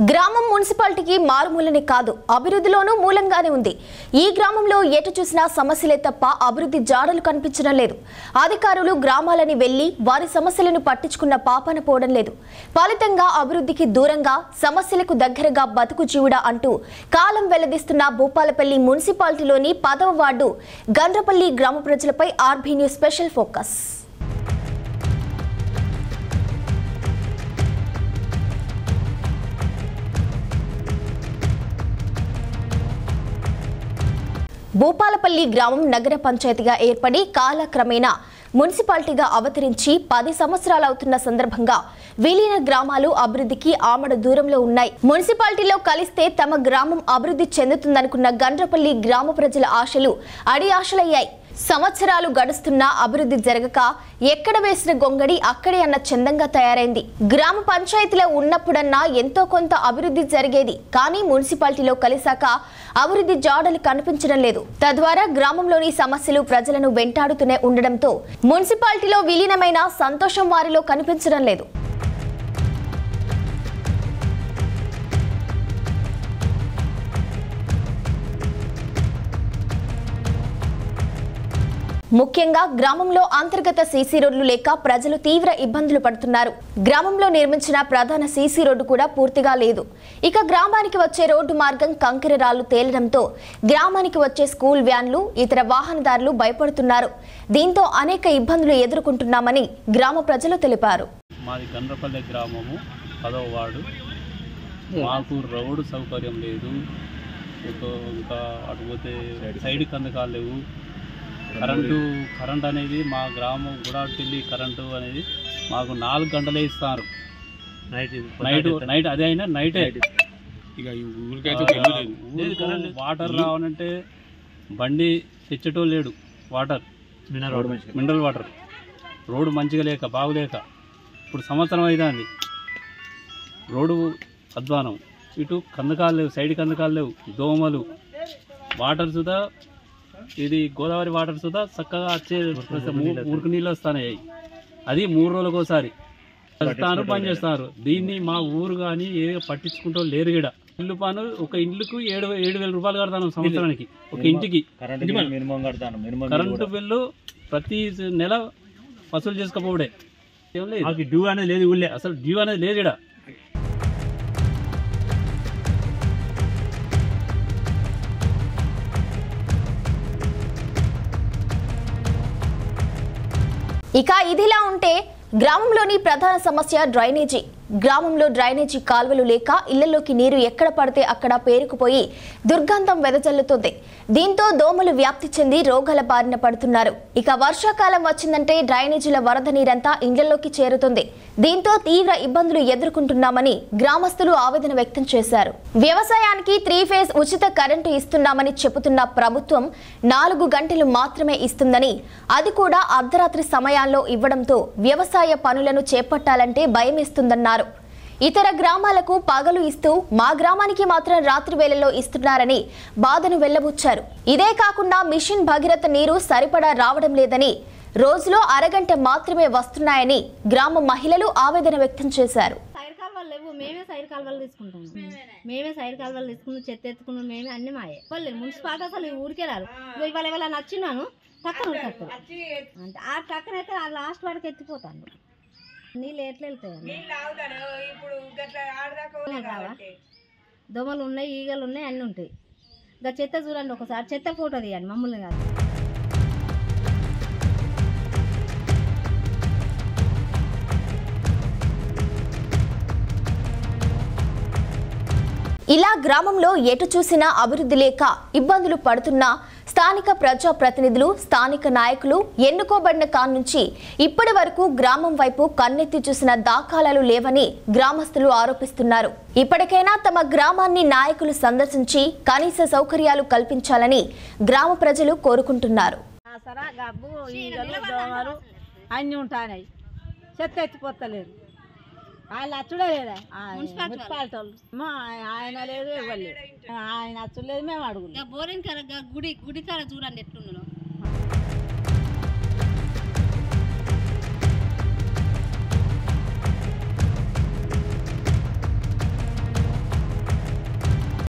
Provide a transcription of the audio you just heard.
గ్రామం మున్సిపాలిటీకి మారుమూలనే కాదు అభివృద్ధిలోనూ మూలంగానే ఉంది. ఈ గ్రామంలో ఎటు చూసినా సమస్యలే తప్ప అభివృద్ధి జాడలు కనిపించడం లేదు. అధికారులు గ్రామాలని వెళ్ళి వారి సమస్యలను పట్టించుకున్న పాపన పోవడం లేదు. ఫలితంగా అభివృద్ధికి దూరంగా సమస్యలకు దగ్గరగా బతుకు జీవుడా అంటూ కాలం వెల్లదిస్తున్న భూపాలపల్లి మున్సిపాలిటీలోని పదవ వార్డు గండ్రపల్లి గ్రామ ప్రజలపై RB news special focus. Bhupalpally గ్రామం నగర పంచాయతీగా ఏర్పడి కాలక్రమేణా మున్సిపాలిటీగా అవతరించి పది సంవత్సరాలు అవుతున్న సందర్భంగా విలీన గ్రామాలు అభివృద్ధికి ఆమడ దూరంలో ఉన్నాయి. మున్సిపాలిటీలో కలిస్తే తమ గ్రామం అభివృద్ధి చెందుతుందనుకున్న గండ్రపల్లి గ్రామ ప్రజల ఆశలు అడి ఆశలయ్యాయి సంవత్సరాలు గడుస్తున్నా అభివృద్ధి జరగక ఎక్కడ వేసిన గొంగడి అక్కడే అన్న చందంగా తయారైంది. గ్రామ పంచాయతీలో ఉన్నప్పుడన్నా ఎంతో కొంత అభివృద్ధి జరిగేది. కానీ మున్సిపాలిటీలో కలిశాక అభివృద్ధి జాడలు కనిపించడం లేదు. తద్వారా గ్రామంలోని సమస్యలు ప్రజలను వెంటాడుతూనే ఉండడంతో మున్సిపాలిటీలో విలీనమైన సంతోషం వారిలో కనిపించడం లేదు. ముఖ్యంగా గ్రామంలో అంతర్గత సీసీ రోడ్లు లేక ప్రజలు తీవ్ర ఇబ్బందులు పడుతున్నారు. గ్రామంలో నిర్మించిన ప్రధాన సీసీ రోడ్డు కూడా పూర్తిగా లేదు. ఇక గ్రామానికి వచ్చే రోడ్డు మార్గం కంకర రాళ్ళు తేలడంతో గ్రామానికి వచ్చే స్కూల్ వ్యాన్లు ఇతర వాహనదారులు భయపడుతున్నారు. దీంతో అనేక ఇబ్బందులు ఎదుర్కొంటున్నామని గ్రామ ప్రజలు తెలిపారు. మాది గండ్రపల్లె గ్రామము పదవ వార్డు. మాకు రోడ్డు సౌకర్యం లేదు. ఇంకా సైడ్ కందకాలు లేవు. కరెంటు కరెంట్ అనేది మా గ్రామం గుడాపెల్లి కరెంటు అనేది మాకు నాలుగు గంటలే ఇస్తారు. నైట్ నైట్ నైట్ అదే అయినా నైటే ఇక ఈ ఊరికైతే వాటర్ రావాలంటే బండి తెచ్చటో లేడు. వాటర్ మినరల్ వాటర్ రోడ్డు మంచిగా. లేక బాగులేక. ఇప్పుడు సంవత్సరం అవుతుంది రోడ్డు అధ్వానం. ఇటు కందకాలు లేవు సైడ్ కందకాలు లేవు దోమలు. వాటర్ సుధా ఇది గోదావరి వాటర్ సుధా చక్కగా వచ్చే ఊరికి నీళ్ళు వస్తున్నాయి అది మూడు రోజులకు ఒకసారి. వస్తారు పని చేస్తారు. దీన్ని మా ఊరు కానీ ఏ పట్టించుకుంటూ లేరు కూడా ఇల్లు పాను ఒక ఇల్లుకు ఏడు ఏడు వేల రూపాయలు కడతాను సంవత్సరానికి. ఒక ఇంటికి. కరెంట్ బిల్లు ప్రతి నెల వసూలు చేసుకోపోవడే ఏం లేదు. మాకు డ్యూ అనేది లేదు ఊళ్ళే. అసలు డ్యూ అనేది లేదు ఇక్కడ ఇక ఇదిలా ఉంటే గ్రామంలోని ప్రధాన సమస్య డ్రైనేజీ. గ్రామంలో డ్రైనేజీ కాల్వలు లేక ఇళ్ళలోకి నీరు ఎక్కడ పడితే అక్కడ పేరుకుపోయి దుర్గంధం వెదజల్లుతుంది. దీంతో దోమలు వ్యాప్తి చెంది రోగాల బారిన పడుతున్నారు. ఇక వర్షాకాలం వచ్చిందంటే డ్రైనేజీల వరద నీరంతా ఇళ్ళలోకి చేరుతుంది. దీంతో తీవ్ర ఇబ్బందులు ఎదుర్కొంటున్నామని గ్రామస్తులు ఆవేదన వ్యక్తం చేశారు. వ్యవసాయానికి త్రీ ఫేజ్ ఉచిత కరెంటు ఇస్తున్నామని చెబుతున్న ప్రభుత్వం నాలుగు గంటలు మాత్రమే ఇస్తుందని అది కూడా అర్ధరాత్రి సమయాల్లో ఇవ్వడంతో వ్యవసాయ పనులను చేపట్టాలంటే భయమేస్తుందన్నారు. ఇతర గ్రామాలకు పగలు ఇస్తూ మా గ్రామానికి మాత్రం రాత్రి వేళల్లో ఇస్తున్నారని బాధను వెళ్ళబుచ్చారు. ఇదే కాకుండా మిషన్ భగీరథ నీరు సరిపడా రావడం లేదని రోజులో అరగంట మాత్రమే వస్తున్నాయని గ్రామ మహిళలు ఆవేదన వ్యక్తం చేశారు. లేవు మేమే సైడ్ కాలువలు తీసుకుంటాం మేమే సైడ్ కాలువలు తీసుకున్నాం చెత్త ఎత్తుకున్నాం మేమే అన్ని మాయే. వాళ్ళు మున్సిపాలిటీ అసలు ఊరికే రారు. ఇగో ఇవాళ ఇవాళ నచ్చినాను పక్కన అంటే ఆ టక్కన అయితే ఆ లాస్ట్ వరకు ఎత్తిపోతాను. నీళ్ళు ఎట్లా వెళ్తాయి దోమలు ఉన్నాయి ఈగలు ఉన్నాయి అన్నీ ఉంటాయి ఇంకా చెత్త చూడండి ఒకసారి. చెత్త ఫోటో తీయండి మమ్మల్ని కాదు. ఇలా గ్రామంలో ఎటు చూసినా అభివృద్ధి లేక ఇబ్బందులు పడుతున్న స్థానిక ప్రజా ప్రతినిధులు స్థానిక నాయకులు ఎన్నుకోబడిన కాన్నుంచి ఇప్పటి వరకు గ్రామం వైపు కన్నెత్తి చూసిన దాఖలాలు లేవని గ్రామస్తులు ఆరోపిస్తున్నారు. ఇప్పటికైనా తమ గ్రామాన్ని నాయకులు సందర్శించి కనీస సౌకర్యాలు కల్పించాలని గ్రామ ప్రజలు కోరుకుంటున్నారు. అన్నీ ఉంటాయి చెత్త ఎత్తిపోతలేరు వాళ్ళు అచ్చుడే లేదా మున్సిపాలిటీ వాళ్ళు. ఆయన లేదు ఇవ్వలేదు ఆయన అచ్చుడు లేదు మేము అడుగులేదు బోరింగ్ గుడి గుడి కాడ చూడండి ఎట్లున్నాను